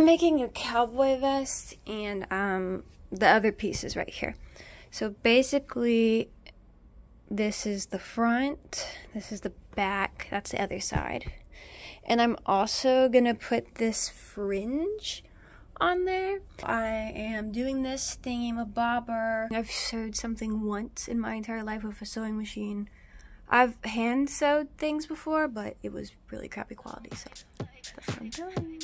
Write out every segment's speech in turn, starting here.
I'm making a cowboy vest and um, the other pieces right here. So basically, this is the front, this is the back, that's the other side. And I'm also gonna put this fringe on there. I am doing this thingy-mabobber. I've sewed something once in my entire life with a sewing machine. I've hand sewed things before, but it was really crappy quality, so that's what I'm doing.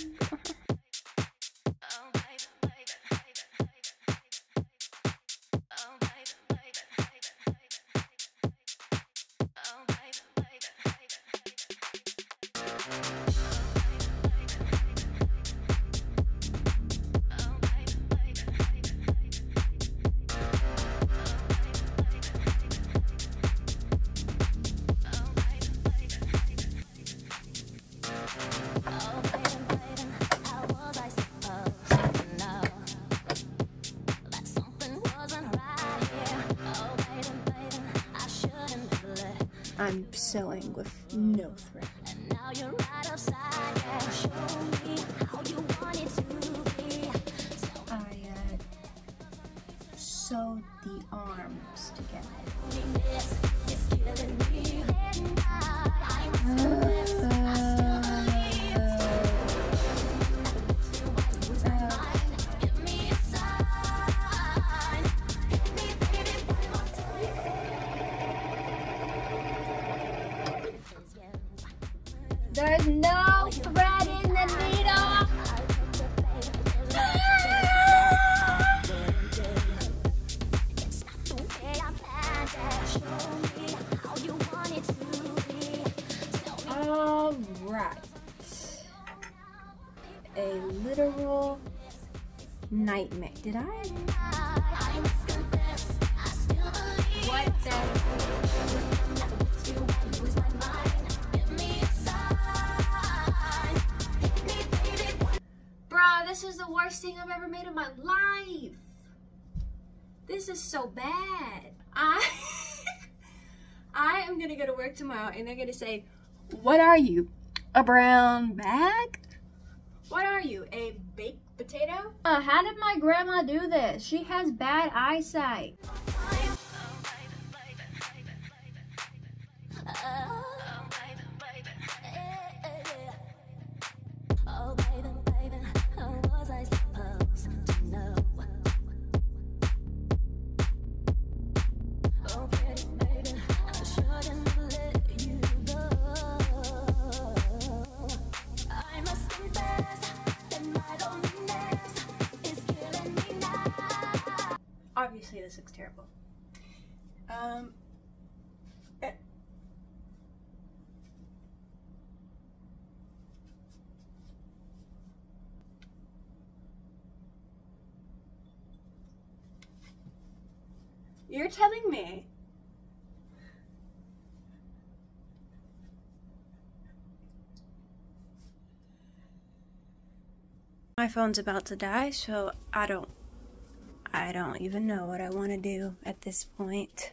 I'm sewing with no thread. I uh, sewed the arms together. There's no thread in the needle. A literal nightmare. Did I? What the? Is the worst thing I've ever made in my life. This is so bad. I I am gonna go to work tomorrow and they're gonna say, What are you? A brown bag? What are you? A baked potato? Uh, how did my grandma do this? She has bad eyesight. Obviously, this looks terrible. Um, eh. You're telling me my phone's about to die, so I don't I don't even know what I want to do at this point.